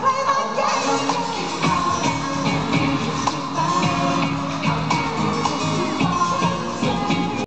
Play like